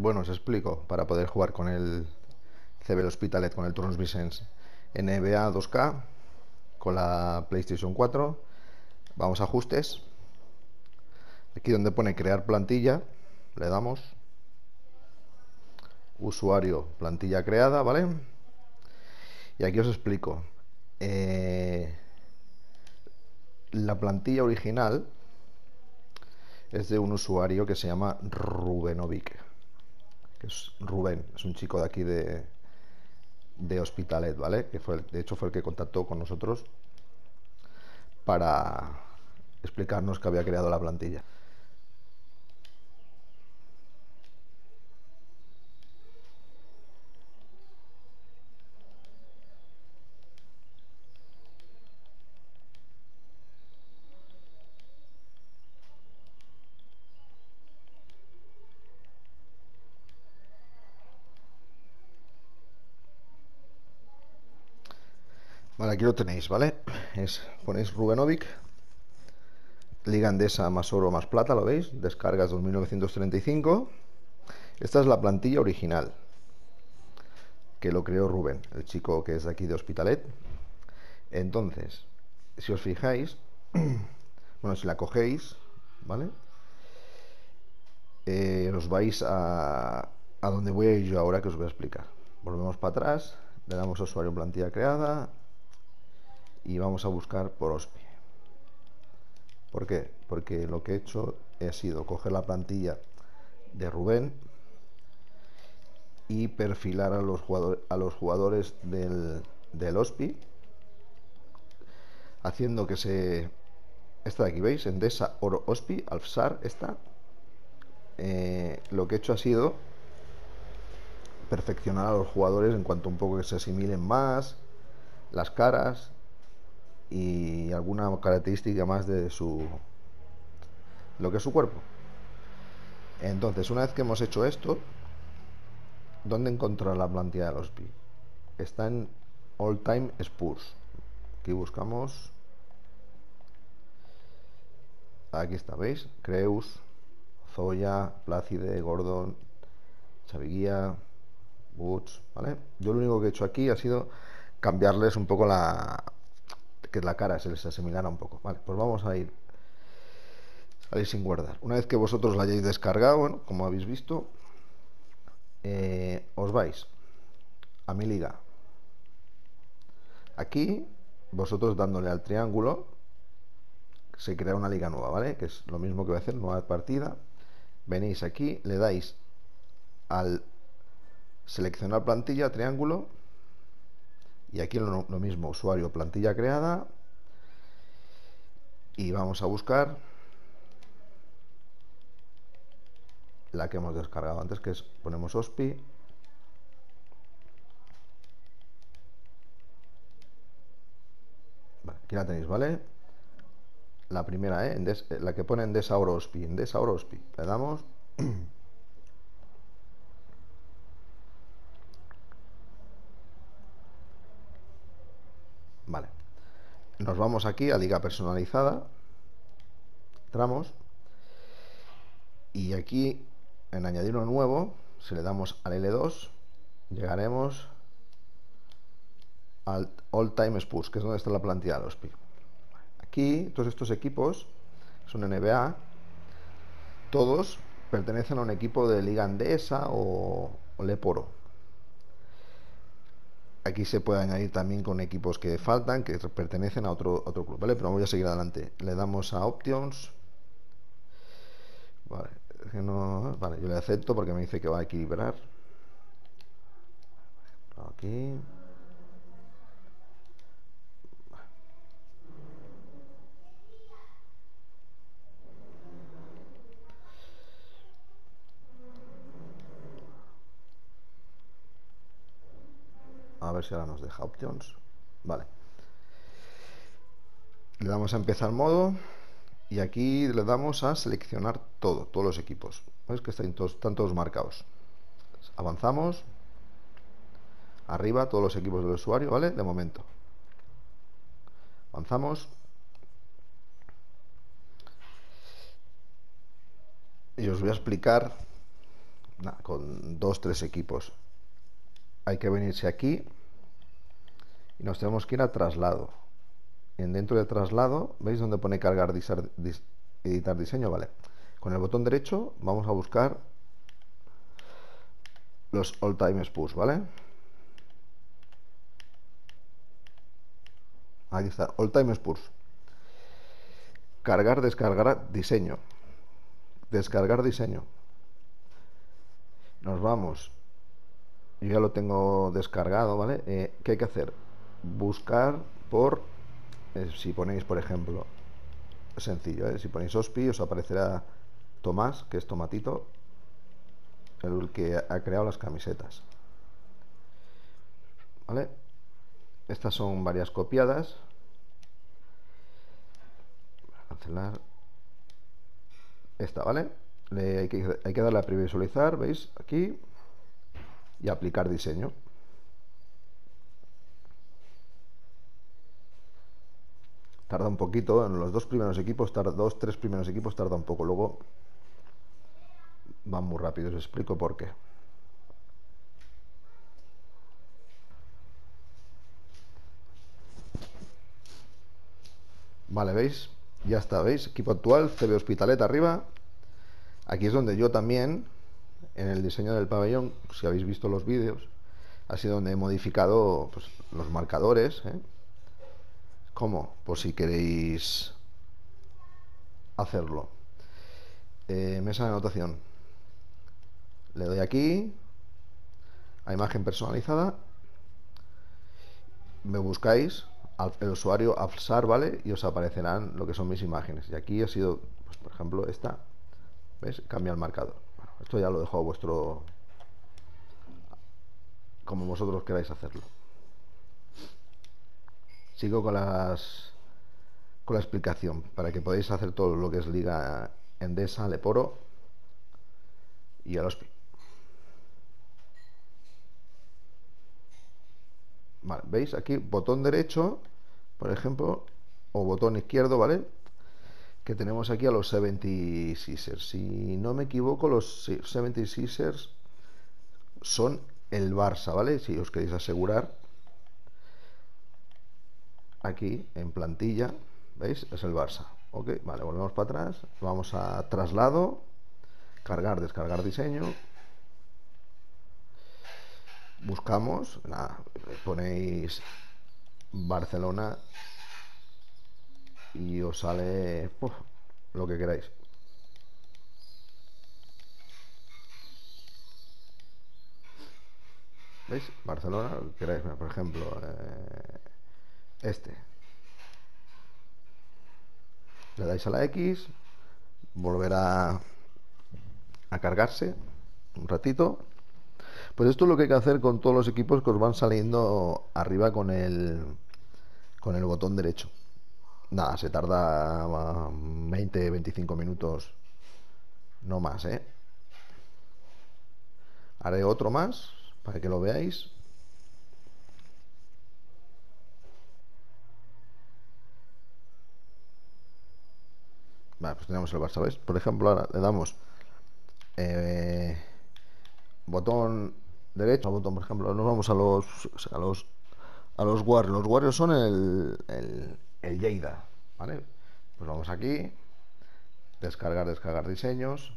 Bueno, os explico, para poder jugar con el CB Hospitalet, con el Turnos Vicens NBA 2K, con la PlayStation 4, vamos a ajustes, aquí donde pone crear plantilla, le damos, usuario, plantilla creada, ¿vale? Y aquí os explico, eh, la plantilla original es de un usuario que se llama Rubenovic, que es Rubén, es un chico de aquí de, de Hospitalet, ¿vale? Que fue, de hecho fue el que contactó con nosotros para explicarnos que había creado la plantilla. Vale, aquí lo tenéis, ¿vale? Es, ponéis Rubenovic, Liga Andesa más oro más plata, ¿lo veis? Descargas 2935. Esta es la plantilla original, que lo creó Rubén, el chico que es de aquí de Hospitalet. Entonces, si os fijáis, bueno, si la cogéis, ¿vale? Eh, os vais a, a donde voy a ir yo ahora que os voy a explicar. Volvemos para atrás, le damos a usuario plantilla creada, y vamos a buscar por OSPI. ¿Por qué? Porque lo que he hecho ha sido coger la plantilla de Rubén y perfilar a los jugadores, a los jugadores del, del OSPI haciendo que se esta de aquí veis Endesa Oro OSPI Alfsar esta eh, lo que he hecho ha sido perfeccionar a los jugadores en cuanto un poco que se asimilen más las caras y alguna característica más de su lo que es su cuerpo. Entonces, una vez que hemos hecho esto, ¿dónde encontrar la plantilla de los pi? Está en All Time Spurs. Aquí buscamos. Aquí está, ¿veis? Creus, Zoya, Plácide, Gordon, Chaviguía, Boots, ¿vale? Yo lo único que he hecho aquí ha sido cambiarles un poco la, que la cara se les asimilara un poco. Vale, pues vamos a ir, a ir sin guardar. Una vez que vosotros la hayáis descargado, como habéis visto, eh, os vais a mi liga. Aquí, vosotros dándole al triángulo, se crea una liga nueva, ¿vale? Que es lo mismo que voy a hacer, nueva partida. Venís aquí, le dais al seleccionar plantilla, triángulo, y aquí lo, mismo, usuario, plantilla creada. Y vamos a buscar la que hemos descargado antes, que es, ponemos OSPI. aquí la tenéis, ¿vale? La primera, ¿eh? la que pone Endesa OSPI. Endesa OSPI. Le damos... Vale. Nos vamos aquí a liga personalizada. Entramos. Y aquí, en añadir uno nuevo, si le damos al L2, llegaremos al All Time Spurs, que es donde está la plantilla de los PI. Aquí, todos estos equipos son NBA, todos pertenecen a un equipo de Liga Andesa o Leporo. Aquí se puede añadir también con equipos que faltan, que pertenecen a otro, otro club, ¿vale? Pero voy a seguir adelante. Le damos a Options. Vale, yo le acepto porque me dice que va a equilibrar. Aquí. Si ahora nos deja options. Vale. Le damos a empezar modo y aquí le damos a seleccionar todo, todos los equipos. ¿Ves que están todos, están todos marcados avanzamos. Arriba todos los equipos del usuario vale de momento. Avanzamos. Y os voy a explicar con dos, tres equipos. Hay que venirse aquí y nos tenemos que ir a traslado. En dentro de traslado, ¿veis donde pone cargar, editar diseño? Vale. Con el botón derecho vamos a buscar los all time push, ¿vale? Ahí está, all time push. Cargar, descargar diseño. Descargar diseño. Nos vamos. Yo ya lo tengo descargado, ¿vale? Eh, ¿Qué hay que hacer? Buscar por, eh, si ponéis, por ejemplo, sencillo, ¿eh? si ponéis OSPI os aparecerá Tomás, que es Tomatito, el que ha creado las camisetas. ¿Vale? Estas son varias copiadas. Cancelar. Esta, ¿vale? hay, que, hay que darle a previsualizar, ¿veis? Aquí. Y aplicar diseño. Tarda un poquito, en los dos primeros equipos, tarda, dos, tres primeros equipos tarda un poco. Luego van muy rápido, os explico por qué. Vale, ¿veis? Ya está, ¿veis? Equipo actual, CB Hospitalet arriba. Aquí es donde yo también, en el diseño del pabellón, si habéis visto los vídeos, ha sido donde he modificado pues, los marcadores. ¿eh? ¿Cómo? Por si queréis hacerlo. Eh, mesa de anotación. Le doy aquí a imagen personalizada. Me buscáis el usuario Afsar, ¿vale? Y os aparecerán lo que son mis imágenes. Y aquí ha sido, pues, por ejemplo, esta. ¿Ves? Cambia el marcador. esto ya lo dejo a vuestro... como vosotros queráis hacerlo. Sigo con las con la explicación para que podáis hacer todo lo que es Liga Endesa, Leporo y Alospi. Vale, ¿veis? Aquí botón derecho, por ejemplo, o botón izquierdo, ¿vale? Que tenemos aquí a los 76ers. Si no me equivoco, los 76ers son el Barça, ¿vale? Si os queréis asegurar aquí en plantilla, ¿veis? Es el Barça. Ok, vale, volvemos para atrás. Vamos a traslado, cargar, descargar diseño. Buscamos, nada, ponéis Barcelona y os sale lo que queráis. ¿Veis? Barcelona, queráis, por ejemplo, eh, este. Le dais a la X volverá a cargarse un ratito. Pues esto es lo que hay que hacer con todos los equipos que os van saliendo arriba con el con el botón derecho. Nada, se tarda 20, 25 minutos no más, ¿eh? haré otro más para que lo veáis Vale, pues tenemos el Barça, ¿veis? Por ejemplo, ahora le damos eh, botón derecho, al botón, por ejemplo, nos vamos a los a los a los Warriors. Los Warriors son el, el, el ¿vale? Pues vamos aquí, descargar, descargar diseños,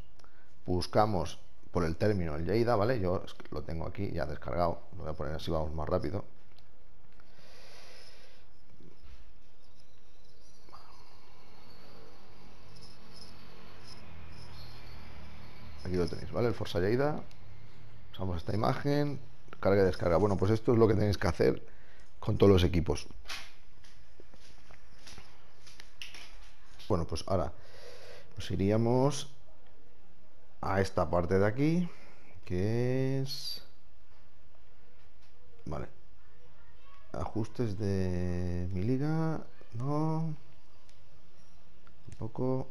buscamos por el término el Lleida, ¿vale? Yo lo tengo aquí ya descargado, lo voy a poner así, vamos más rápido. Lo tenéis, ¿vale? El Forza Lleida. Usamos esta imagen. Carga y descarga. Bueno, pues esto es lo que tenéis que hacer con todos los equipos. Bueno, pues ahora nos iríamos a esta parte de aquí, que es... Vale. Ajustes de mi liga. No. Un poco.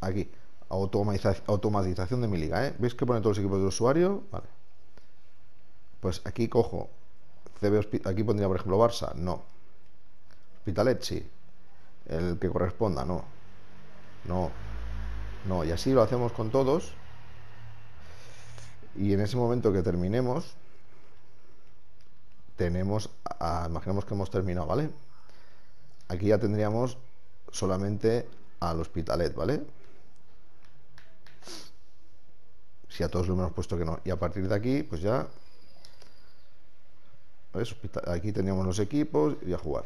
Aquí automatización de mi liga. ¿eh? ¿Veis que pone todos los equipos de usuario? Vale. Pues aquí cojo. aquí pondría, por ejemplo, Barça. No. Hospitalet, sí. El que corresponda, no. No. No. Y así lo hacemos con todos. Y en ese momento que terminemos, tenemos, imaginemos que hemos terminado, ¿vale? Aquí ya tendríamos solamente al hospitalet, ¿vale? Si a todos lo hemos puesto que no. Y a partir de aquí, pues ya... Aquí teníamos los equipos y a jugar.